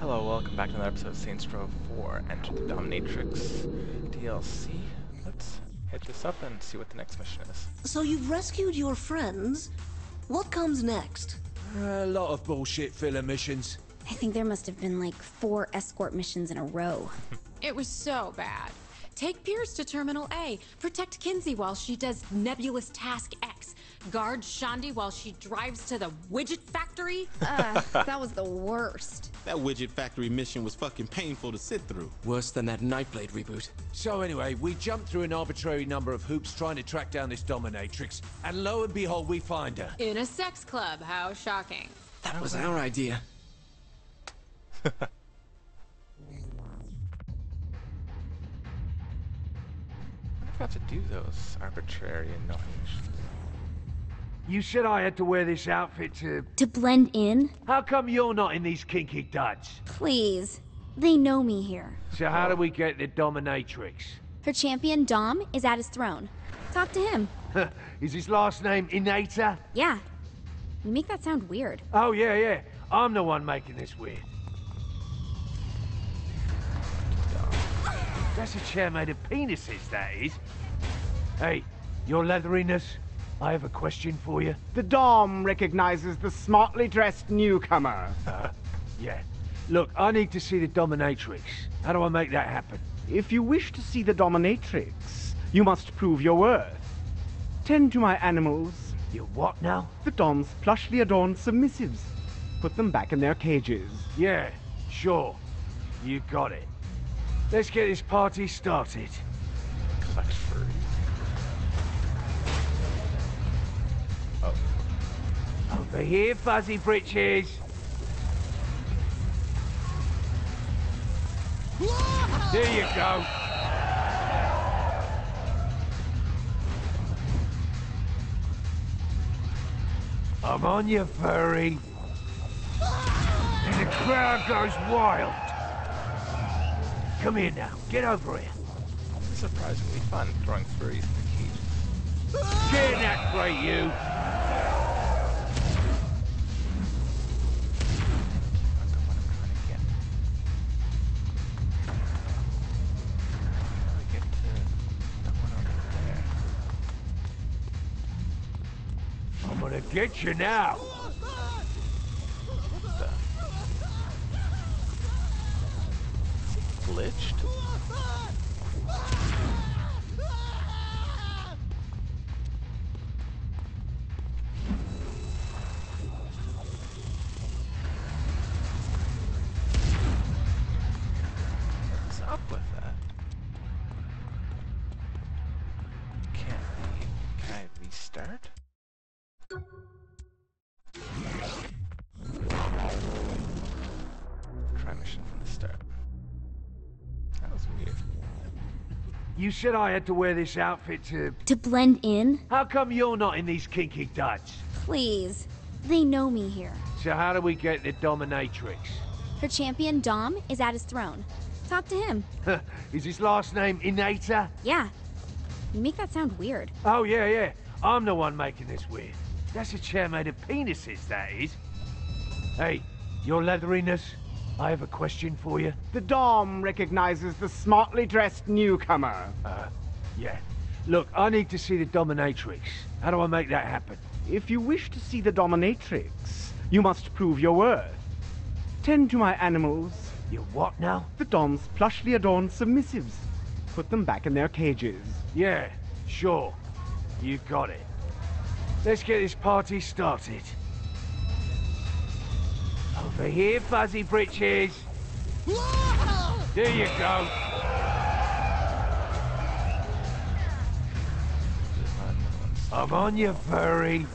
Hello, welcome back to another episode of Saints Row 4 Enter the Dominatrix DLC. Let's hit this up and see what the next mission is. So you've rescued your friends. What comes next? A lot of bullshit filler missions. I think there must have been like four escort missions in a row. It was so bad. Take Pierce to Terminal A. Protect Kinzie while she does Nebulous Task X. Guard Shaundi while she drives to the widget factory. Ugh, that was the worst. That widget factory mission was fucking painful to sit through. Worse than that Nyteblade reboot. So anyway, we jumped through an arbitrary number of hoops trying to track down this dominatrix, and lo and behold, we find her. In a sex club. How shocking. That was our idea. I wonder if to do those arbitrary and annoying missions. You said I had to wear this outfit to... To blend in? How come you're not in these kinky duds? Please. They know me here. So how do we get the dominatrix? Her champion, Dom, is at his throne. Talk to him. Is his last name Inata? Yeah. You make that sound weird. Oh, yeah, yeah. I'm the one making this weird. That's a chair made of penises, that is. Hey, your leatheriness, I have a question for you. The Dom recognizes the smartly dressed newcomer. Yeah. Look, I need to see the dominatrix. How do I make that happen? If you wish to see the dominatrix, you must prove your worth. Tend to my animals, You what now? the Dom's plushly adorned submissives. Put them back in their cages. Yeah, sure. You got it. Let's get this party started. Oh, Over here, fuzzy britches. There you go. I'm on you, furry. And the crowd goes wild. Come here now. Get over here. this is surprisingly fun throwing furries in the cages. Get in that you. Get you now. Glitched? What's You said I had to wear this outfit to... To blend in? How come you're not in these kinky duds? Please. They know me here. So how do we get the dominatrix? Her champion, Dom, is at his throne. Talk to him. Is his last name Inata? Yeah. You make that sound weird. Oh, yeah, yeah. I'm the one making this weird. That's a chair made of penises, that is. Hey, your leatheriness, I have a question for you. The Dom recognizes the smartly dressed newcomer. Uh, yeah. Look, I need to see the dominatrix. How do I make that happen? If you wish to see the dominatrix, you must prove your worth. Tend to my animals, You what now? the Dom's plushly adorned submissives. Put them back in their cages. Yeah, sure. You got it. Let's get this party started. Over here, fuzzy britches. There you go. I'm on you, furry.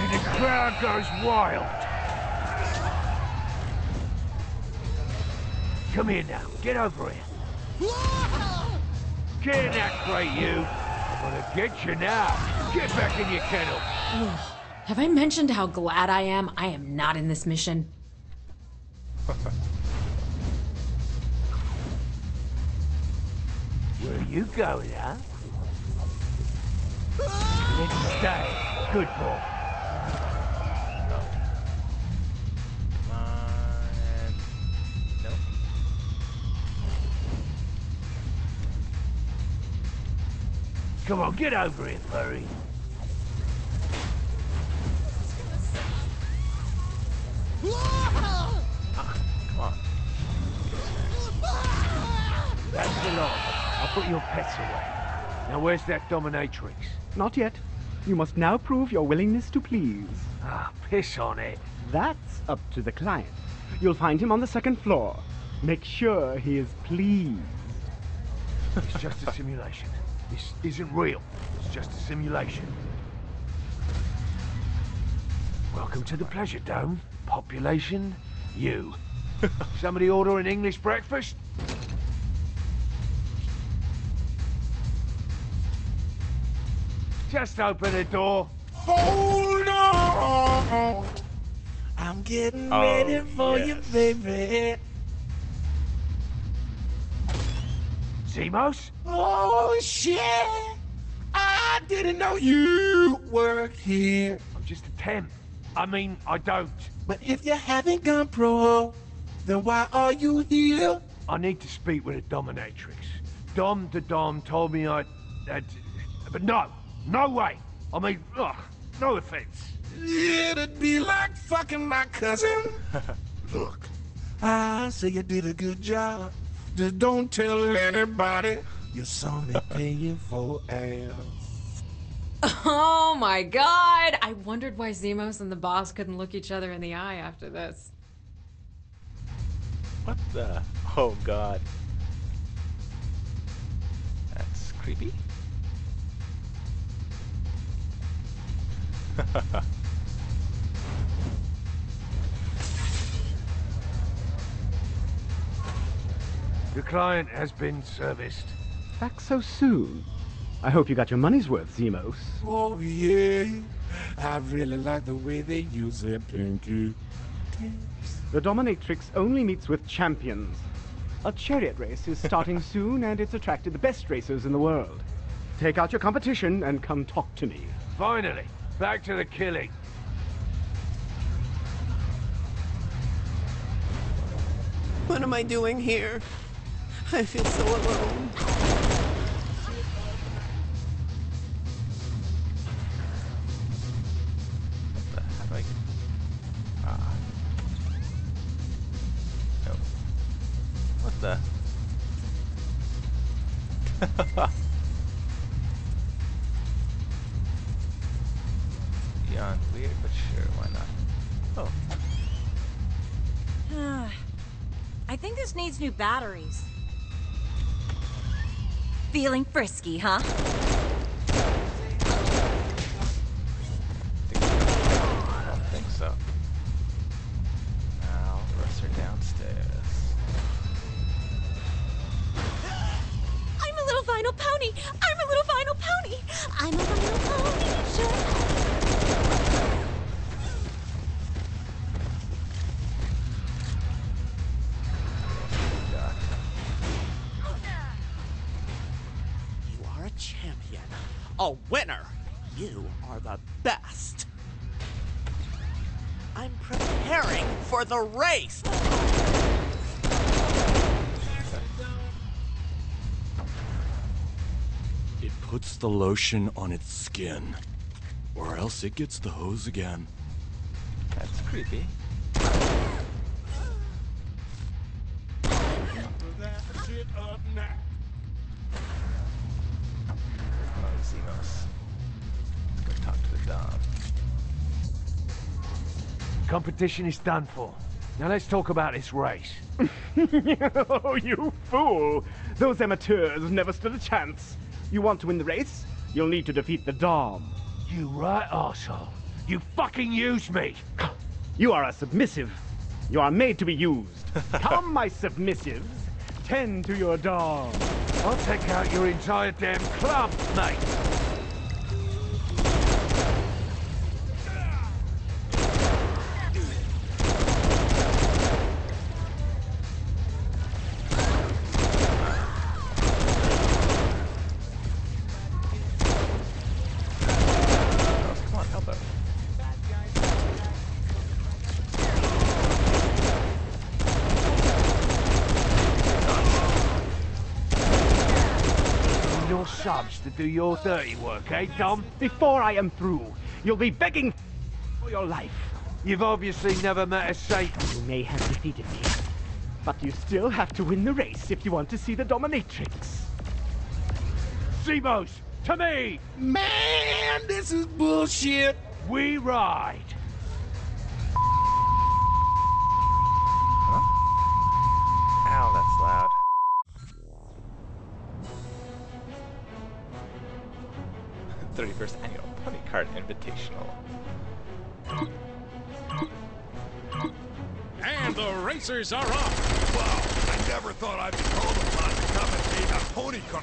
And the crowd goes wild. Come here now. Get over here. Get in that crate, you. I'm gonna get you now. Get back in your kennel. Have I mentioned how glad I am I am not in this mission? Where are you going, huh? Let's stay. Good boy. Come on, get over here, furry. Come on. That's the lot. I'll put your pets away. Now, where's that dominatrix? Not yet. You must now prove your willingness to please. Ah, piss on it. That's up to the client. You'll find him on the second floor. Make sure he is pleased. It's just a simulation. This isn't real. It's just a simulation. Welcome to the Pleasure Dome. Population, you. Somebody order an English breakfast? Just open the door. Hold on. I'm getting Oh, ready for you, baby. Zimos? Oh, shit. I didn't know you worked here. I'm just a temp. I mean, I don't. But if you haven't gone pro, then why are you here? I need to speak with a dominatrix. Dom the Dom told me I... I'd, but no, no way. I mean, ugh, no offense. It'd be like fucking my cousin. Look, I say you did a good job. Just don't tell anybody you saw me paying for ass. Oh my god! I wondered why Zimos and the boss couldn't look each other in the eye after this. What the? Oh god. That's creepy. The client has been serviced. Back so soon. I hope you got your money's worth, Zimos. Oh yeah, I really like the way they use it, Pinky. The dominatrix only meets with champions. A chariot race is starting soon, and it's attracted the best racers in the world. Take out your competition and come talk to me. Finally, back to the killing. What am I doing here? I feel so alone. What the? How do I? Ah. No. What the? Beyond weird, but sure, why not? Oh, I think this needs new batteries. Feeling frisky, huh? I don't think so. Now, rush her downstairs. I'm a little vinyl pony. I'm a little vinyl pony. I'm a vinyl pony. For. It puts the lotion on its skin. Or else it gets the hose again. That's creepy. Xenos. Let's go talk to the Dom. Competition is done for. Now let's talk about this race. oh, you fool! Those amateurs never stood a chance. You want to win the race? You'll need to defeat the Dom. You right arsehole. You fucking use me. You are a submissive. You are made to be used. Come, my submissives. Tend to your Dom. I'll take out your entire damn club, mate. To do your dirty work, eh, Dom? Before I am through, you'll be begging for your life. You've obviously never met a saint. You may have defeated me, but you still have to win the race if you want to see the dominatrix. Zimos, to me! Man, this is bullshit. We ride. Ow, that's loud. Thirty-first annual Pony Cart Invitational. And the racers are off. Wow, I never thought I'd be called upon to commentate a pony car.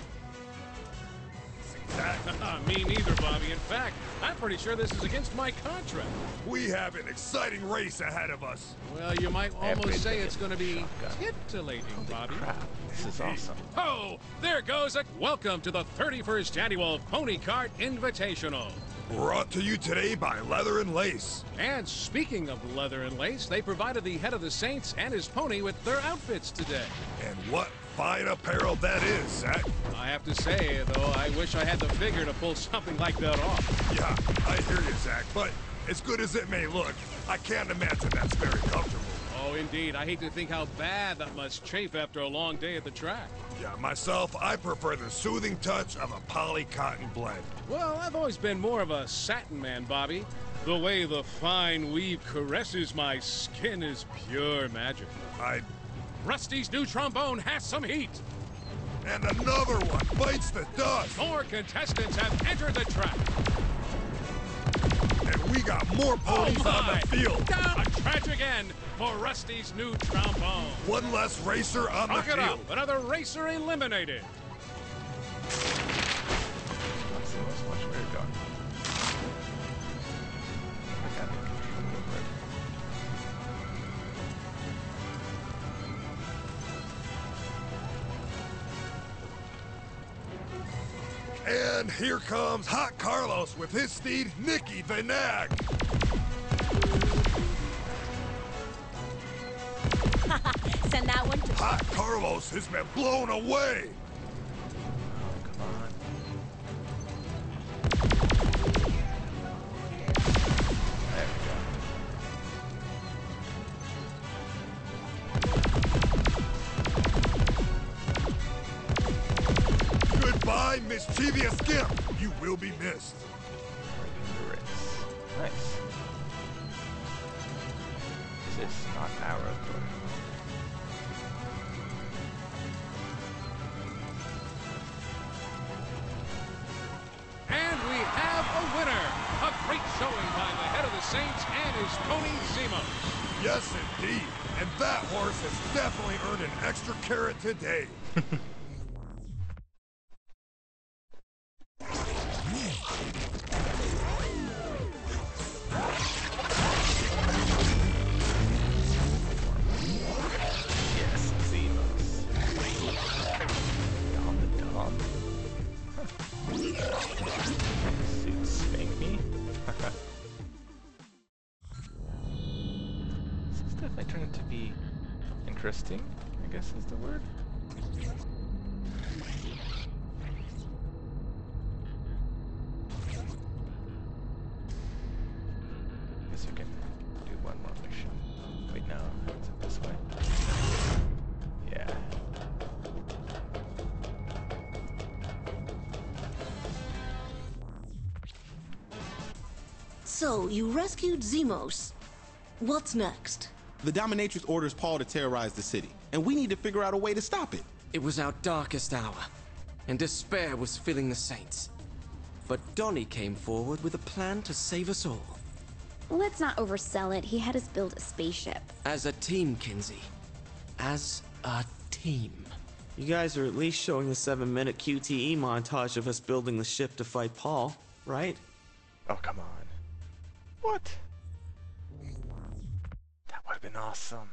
Me neither, Bobby. In fact, I'm pretty sure this is against my contract. We have an exciting race ahead of us. Well, you might almost Every say it's going to be shotgun. titillating, Bobby. Crap, this is awesome. Oh, there goes a welcome to the 31st annual Pony Cart Invitational. Brought to you today by Leather and Lace. And speaking of leather and lace, they provided the head of the Saints and his pony with their outfits today. And what fine apparel that is, Zach. I have to say, though, I wish I had the figure to pull something like that off. Yeah, I hear you, Zach, but as good as it may look, I can't imagine that's very comfortable. Oh, indeed. I hate to think how bad that must chafe after a long day at the track. Yeah, myself, I prefer the soothing touch of a poly cotton blend. Well, I've always been more of a satin man, Bobby. The way the fine weave caresses my skin is pure magic. I. Rusty's new trombone has some heat. And another one bites the dust. More contestants have entered the track. And we got more ponies oh on the oh field. A tragic end for Rusty's new trombone. One less racer on Knock the it field. up. Another racer eliminated. Here comes Hot Carlos with his steed, Nicky the Nag. Send that one to. Hot Carlos has been blown away. Goodbye, mischievous Gimp. You will be missed. Breaking the race. Nice. This is not our authority. And we have a winner. A great showing by the head of the Saints and his pony Zemo. Yes, indeed. And that horse has definitely earned an extra carrot today. So, you rescued Zimos. What's next? The Dominatrix orders Paul to terrorize the city, and we need to figure out a way to stop it. It was our darkest hour, and despair was filling the Saints. But Donnie came forward with a plan to save us all. Let's not oversell it. He had us build a spaceship. As a team, Kinzie. As a team. You guys are at least showing the seven minute QTE montage of us building the ship to fight Paul, right? Oh, come on. What? That would have been awesome.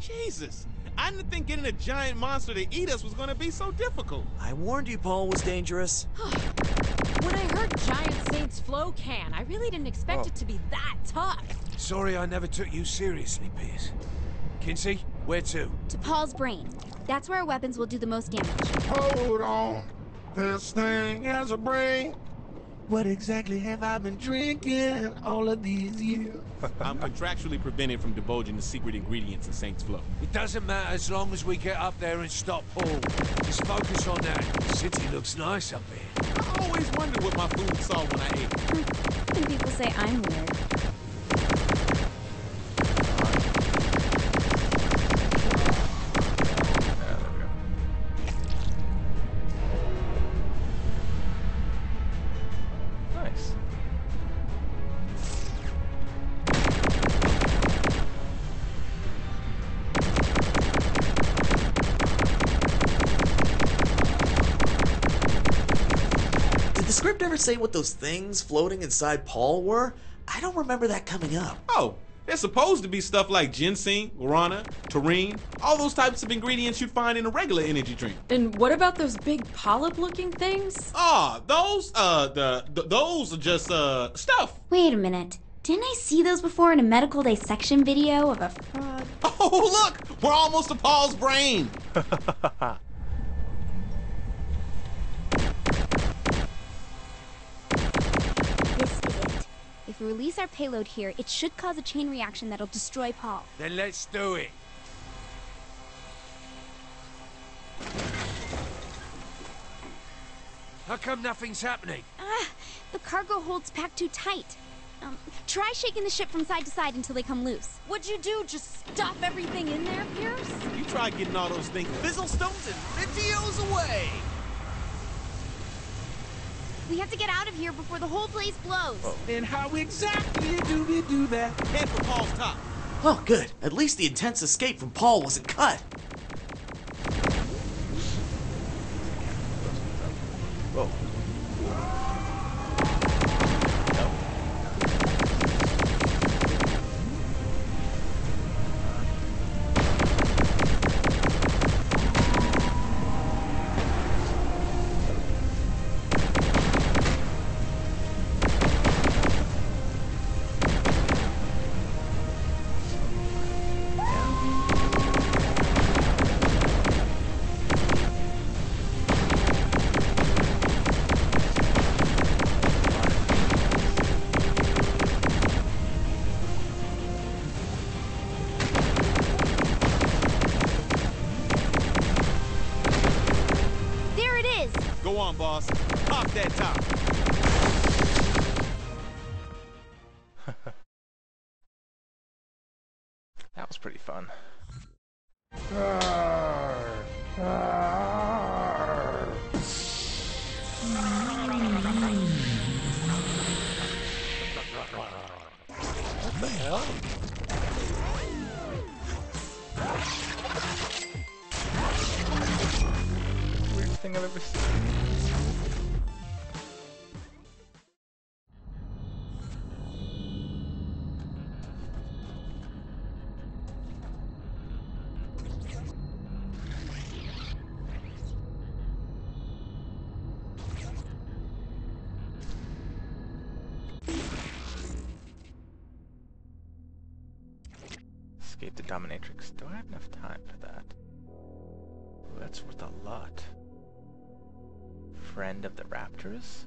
Jesus! I didn't think getting a giant monster to eat us was gonna be so difficult. I warned you Paul was dangerous. When I heard Giant Saints Flow Can, I really didn't expect Oh. it to be that tough. Sorry I never took you seriously, Pierce. Kinzie, where to? To Paul's brain. That's where our weapons will do the most damage. Hold on. This thing has a brain. What exactly have I been drinking all of these years? I'm contractually prevented from divulging the secret ingredients in Saints Flow. It doesn't matter as long as we get up there and stop Paul. Just focus on that. The City looks nice up here. I always wondered what my food saw when I ate. And people say I'm weird. Say what those things floating inside Paul were? I don't remember that coming up. Oh, they're supposed to be stuff like ginseng, guarana, taurine, all those types of ingredients you'd find in a regular energy drink. And what about those big polyp-looking things? Ah, those, uh, the, th those are just, uh, stuff. Wait a minute. Didn't I see those before in a medical dissection video of a frog? Oh, look! We're almost to Paul's brain! we release our payload here, it should cause a chain reaction that'll destroy Paul. Then let's do it. How come nothing's happening? Ah, the cargo hold's packed too tight. Um, try shaking the ship from side to side until they come loose. What'd you do? Just stuff everything in there, Pierce? You try getting all those things Fizzlestones and videos away! We have to get out of here before the whole place blows. Oh. And how exactly do we do that? Head for Paul's top. Oh, good. At least the intense escape from Paul wasn't cut. Pop that The dominatrix. Do I have enough time for that? Ooh, that's worth a lot. Friend of the Raptors?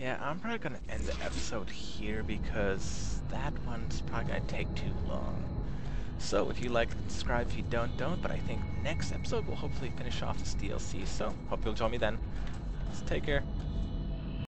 Yeah, I'm probably gonna end the episode here because that one's probably gonna take too long. So if you like, subscribe. If you don't, don't. But I think next episode we'll hopefully finish off this DLC. So hope you'll join me then. Let's take care.